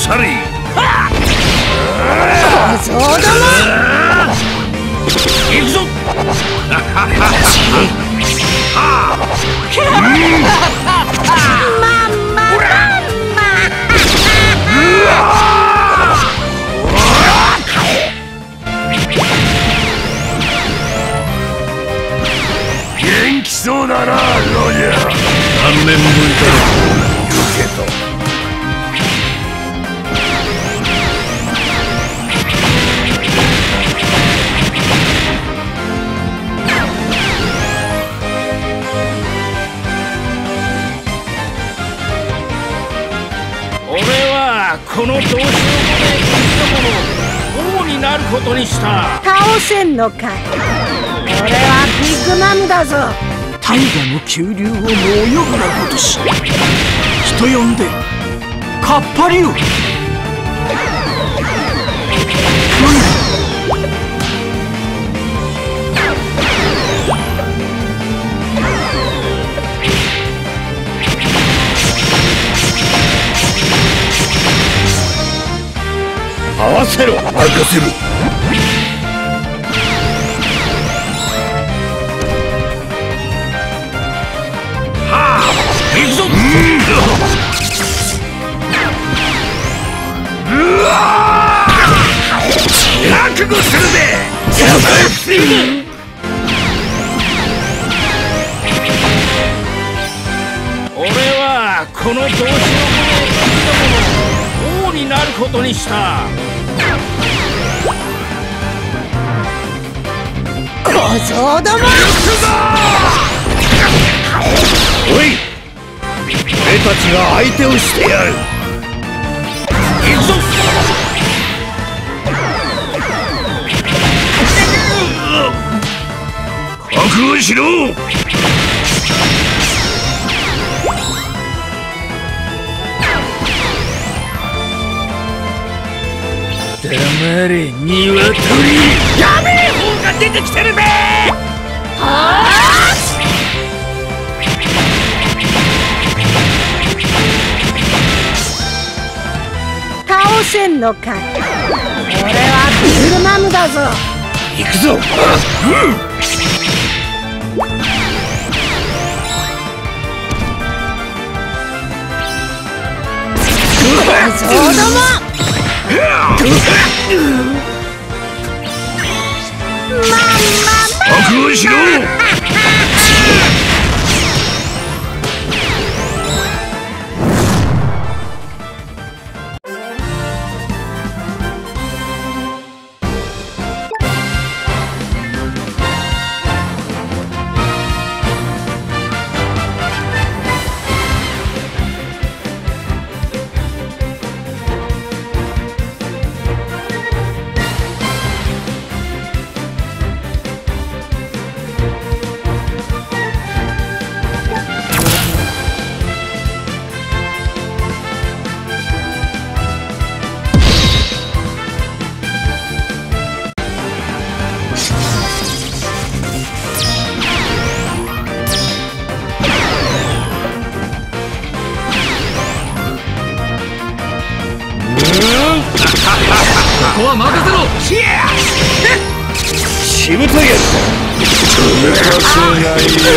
行くぞカムサリ小僧ども行くぞまんままんま元気そうだなロジャー何年ぶりだユケとはこのどうしようもねえ国のもの王になることにした。倒せんのかい。俺はビッグマムだぞ。大河の急流をも泳ぐなことし人呼んでカッパ竜合せろ。任せろ。はあ行くぞ。うわ覚悟するぜ。俺はこのどうしようもねえ国のもの王になることにした小僧どもおい俺たちが相手をしてやる。行くぞ。覚悟しろ。黙れ鶏やべえ方が出てきてるべ倒せんのかい。俺はビッグマムだぞ。行くぞ小僧どもまんま覚悟しろぶといやつ止めさせないよ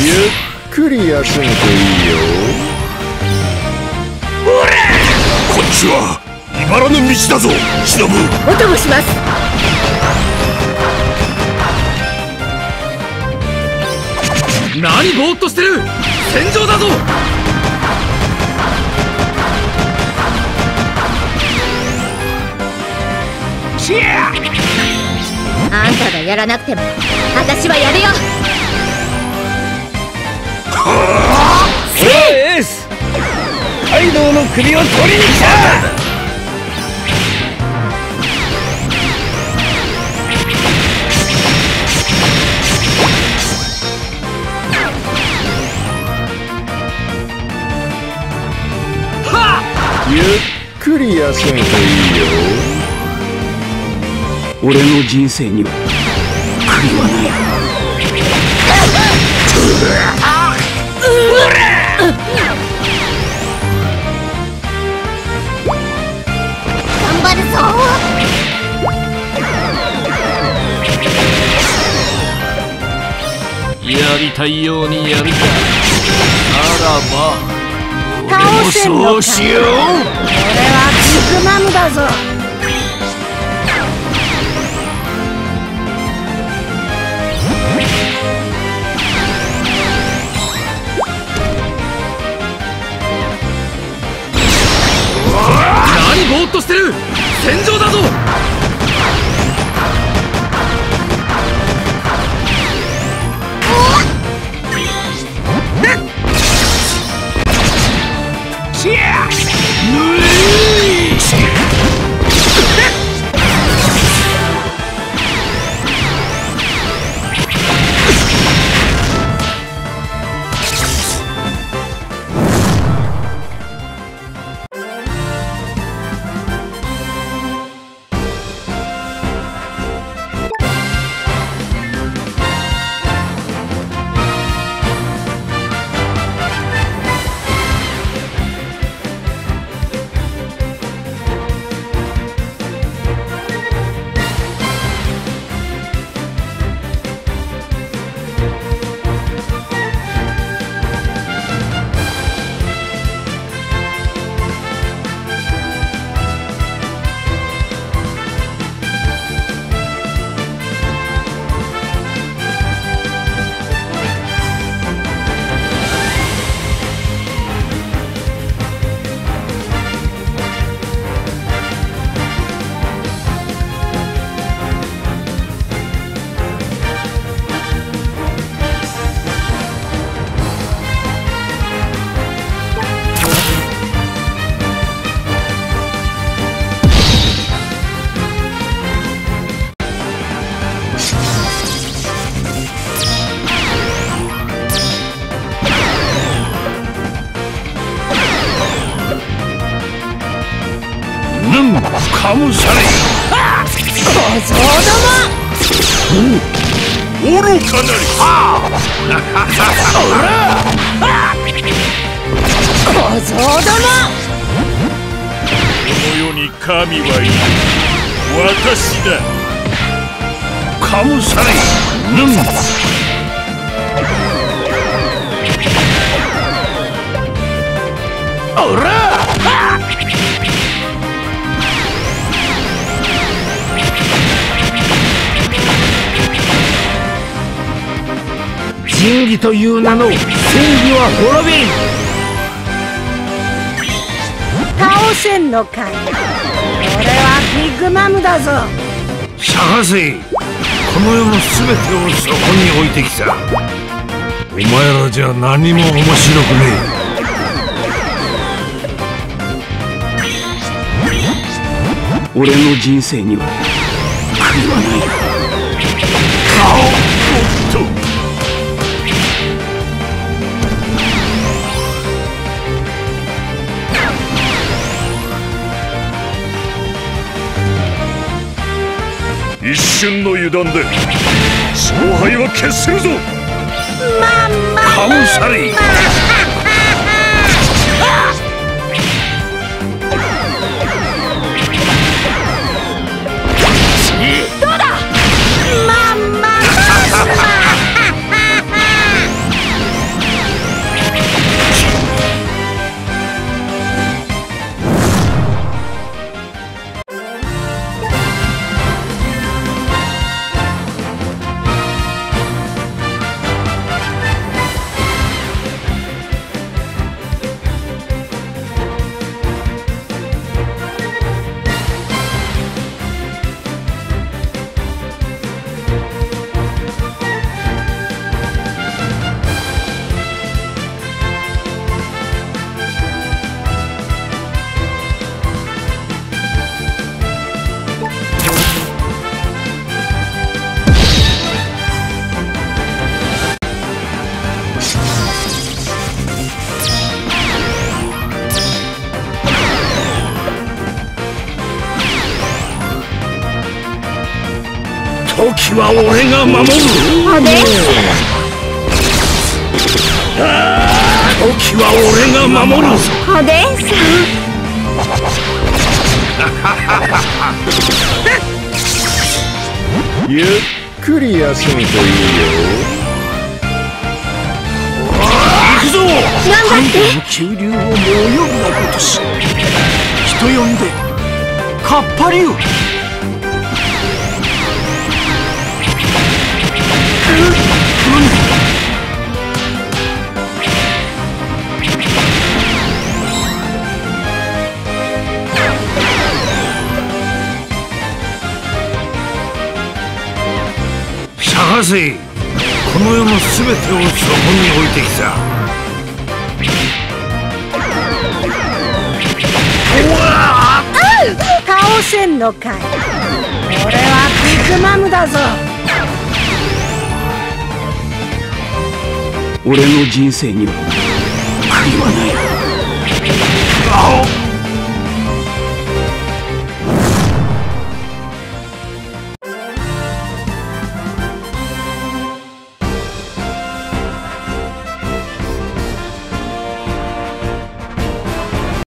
ゆっくり休むといいよ。こっちは茨の道だぞ。忍お供します何ぼーっとしてる戦場だぞあんたがやらなくても私はやるよエースカイドウの首を取りに来たゆっくり休むといいよ俺の人生には悔いはない。頑張るぞやりたいようにやるか。ならば倒せしよう。俺はビッグマムだぞっとしてる戦場だぞヌンカムサレ小僧愚かなり。はども小僧どもこの世に神はいる。私だ。カムサレヌンおら仁義という名の正義は滅びん。倒せんのかい。俺はビッグマムだぞ。探せ。この世の全てをそこに置いてきた。お前らじゃ何も面白くね俺の人生には瞬の油断で勝敗は決するぞ。カムサリま時は俺が守る。時は俺が守る。ぞおでんさゆっくり休むといいよ。行くぞ。ん頑張って？の急流をも泳ぐがごとし人呼んでカッパ流せこの世の全てをそこに置いてきた。倒せんのかい。俺はビッグマムだぞ。俺の人生には悔いはない。あ